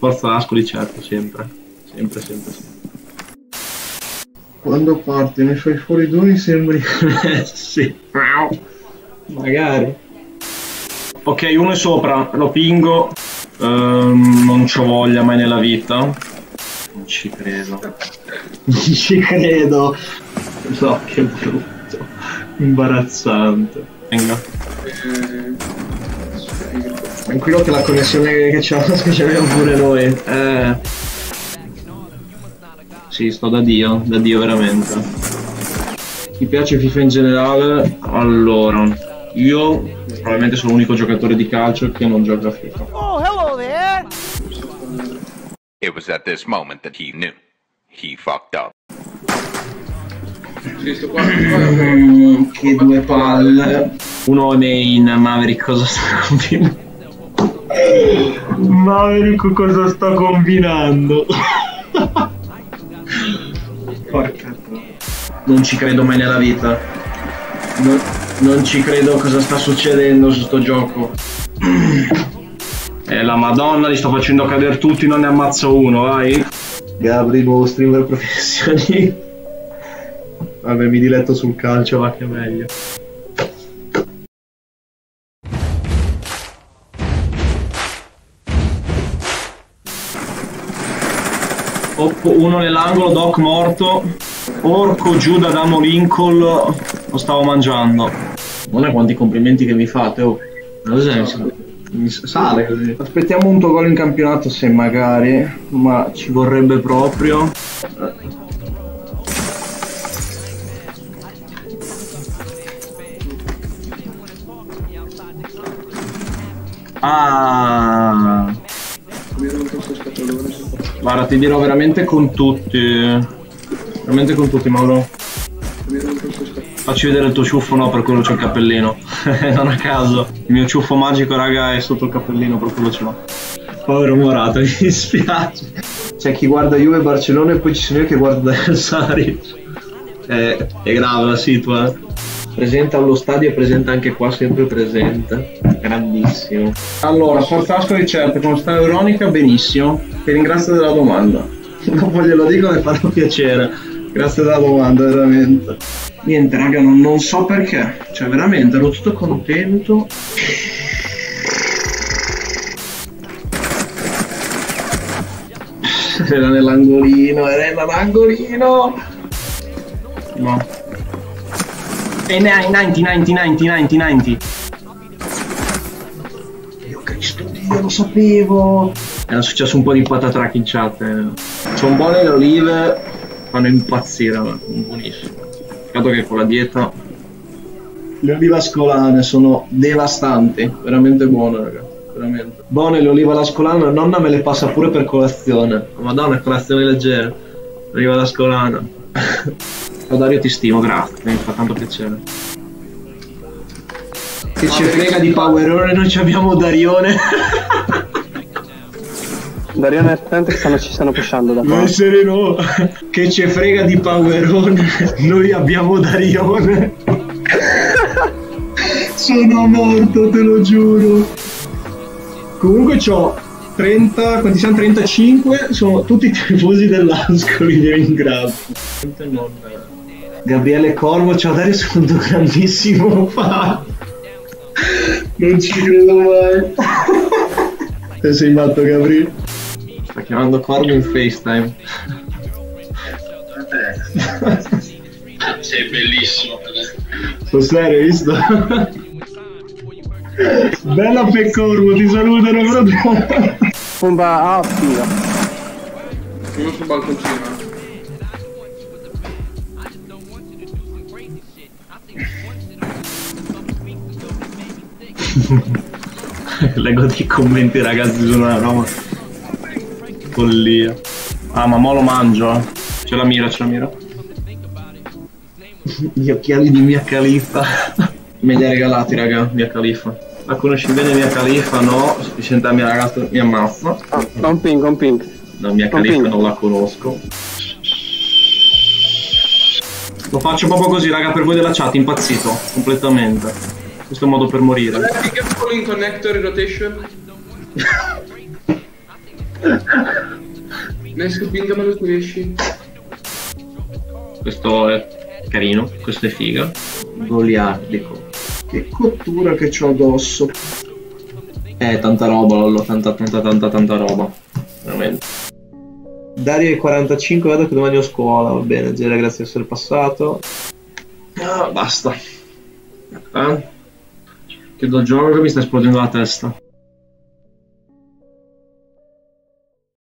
Forza Ascoli certo, sempre. Sempre, sempre, sempre. Quando parte nei suoi fuoridoni sembri... sì. Magari. Ok, uno è sopra, lo pingo. Ehm, non c'ho voglia mai nella vita. Non ci credo. Non ci credo. No, che brutto. Imbarazzante. Venga. Tranquillo che la connessione che c'avevamo che c'avevamo pure noi. Eh. Sì, sto da Dio, da Dio veramente. Mi piace FIFA in generale? Allora, io probabilmente sono l'unico giocatore di calcio che non gioca a FIFA. It was at this moment that he knew. He fucked up. Che due palle. Uno è main, Maverick cosa sta combinando? Maverick cosa sta combinando? Porca. Non ci credo mai nella vita. Non, non ci credo cosa sta succedendo su sto gioco. Eh, la madonna, li sto facendo cadere tutti, non ne ammazzo uno, vai. Gabri, nuovo streamer professionista. Vabbè, mi diletto sul calcio, va che è meglio. Oppo, uno nell'angolo, Doc morto. Orco giù da Damo Lincoln, lo stavo mangiando. Non è quanti complimenti che mi fate, oh. Cos'è? Sale così. Aspettiamo un tuo gol in campionato se magari, ma ci vorrebbe proprio. Ah. Guarda, ti dirò veramente con tutti. Veramente con tutti, Mauro. Facci vedere il tuo ciuffo, no, per quello c'è il cappellino. non a caso. Il mio ciuffo magico, raga, è sotto il cappellino, per quello ce l'ho. Povero Morata, mi dispiace. C'è chi guarda Juve e Barcellona e poi ci sono io che guardo Del Sari. È, è grave la situa. Presente allo stadio e presente anche qua, sempre presente. Grandissimo. Allora, Forza Ascoli certo, con sta ironica, benissimo. Ti ringrazio della domanda. Dopo glielo dico mi farà piacere. Grazie della domanda, veramente. Niente, raga, non, non so perché. Cioè, veramente, ero tutto contento. Era nell'angolino, era nell'angolino. No. E 90, 90, 90, 90, 90. Dio Cristo Dio, lo sapevo. Era successo un po' di patatrack in chat. Eh. Sono buone le olive, fanno impazzire, ma sono buonissime. Peccato che con la dieta... Le olive ascolane sono devastanti, veramente buone, raga. Veramente. Buone le olive all'ascolana, nonna me le passa pure per colazione. Madonna, colazione leggera. Oliva all'ascolana. Dario ti stimo, grazie, mi fa tanto piacere. Che ci frega di Powerone, noi ci abbiamo Darione. Darione e Trent stanno, ci stanno pushando da qua. Non sereno. Che ci frega di Powerone, noi abbiamo Darione. Sono morto, te lo giuro. Comunque c'ho 30, quanti siamo? 35, sono tutti i tifosi dell'Ascoli, li ringrazio. Non- Gabriele Corvo, ciao Dario, sono un grandissimo fan. Non ci credo mai. Te sei matto, Gabriele. Sta chiamando Corvo in FaceTime. Sei bellissimo. Sto serio, hai visto? Bella Peccorvo, ti salutano proprio. Bomba ah, figa. Uno sul balconcino. Leggo dei commenti ragazzi su una roba. Follia. Ah ma mo lo mangio. eh. C'è la mira, c'è la mira. Gli occhiali di Mia Khalifa. Me li ha regalati raga, Mia Khalifa. La conosci bene Mia Khalifa? No, sufficiente a mia ragazza mi ammazza. Ah, un ping, un ping. No, Mia Khalifa non la conosco. Lo faccio proprio così, raga, per voi della chat, impazzito, completamente. Questo è un modo per morire. Up calling connector in rotation. Next pingamelo tu esci. Questo è carino, questo è figa. Goliardico. Che cottura che c'ho addosso. Eh, tanta roba, Lollo, tanta, tanta, tanta, tanta roba. Veramente. Dario è 45, vedo che domani ho scuola, va bene, Gera, grazie di essere passato. Ah, basta. Eh? Chiudo il gioco che mi sta esplodendo la testa.